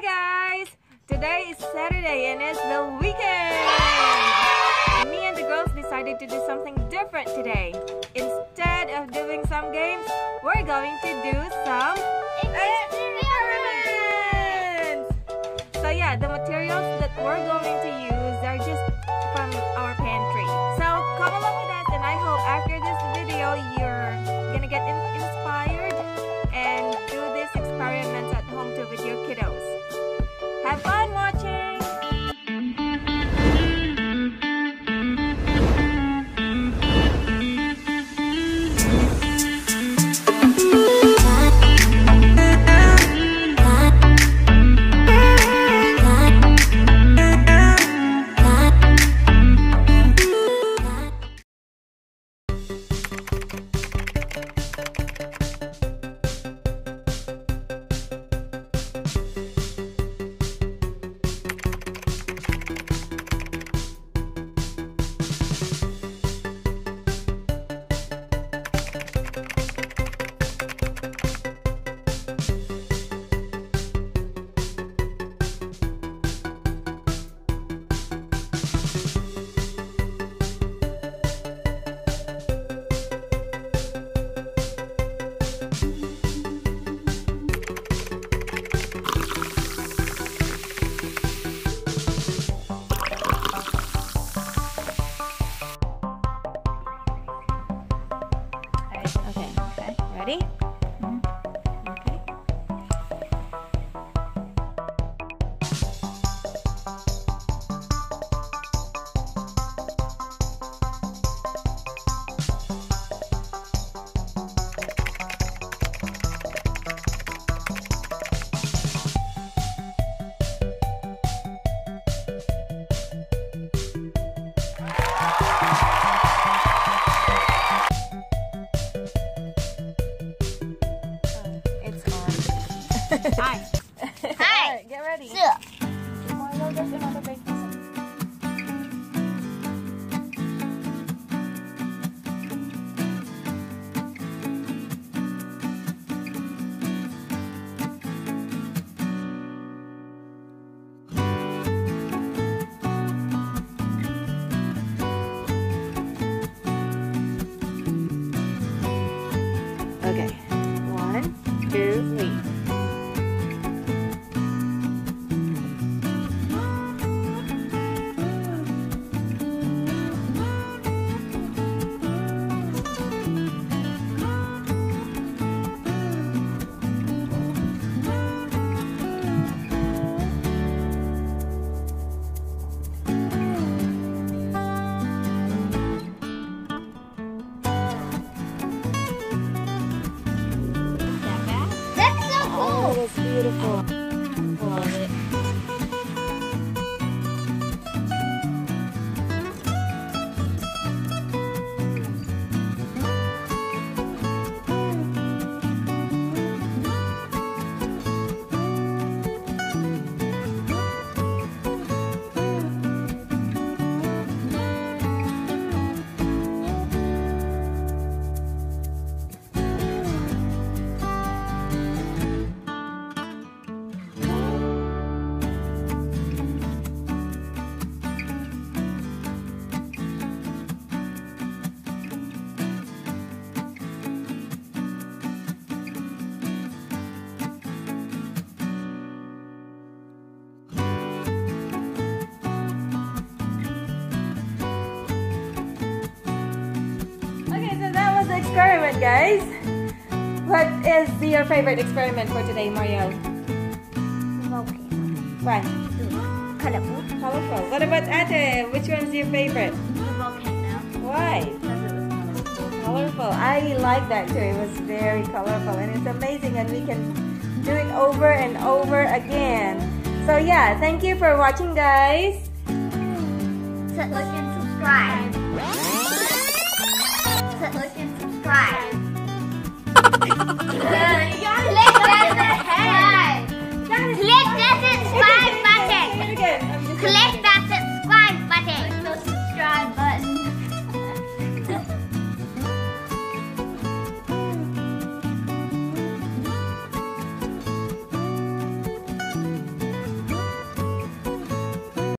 Hi guys! Today is Saturday and it's the weekend! Me and the girls decided to do something different today. Instead of doing some games, we're going to do some experiments! So yeah, the materials that we're going to use ready? Hi. Hi. Get ready. Two. Tomorrow there's another big. Okay. One, two, three. Oh, that's beautiful. Experiment, guys. What is your favorite experiment for today, Mario? Volcano. Why? Colorful. Colorful. What about Ate? Which one's your favorite? The volcano. Why? Because it was colorful. Colorful. I like that too. It was very colorful and it's amazing and we can do it over and over again. So yeah, thank you for watching guys. Like and subscribe. Like and subscribe. yeah, you got it.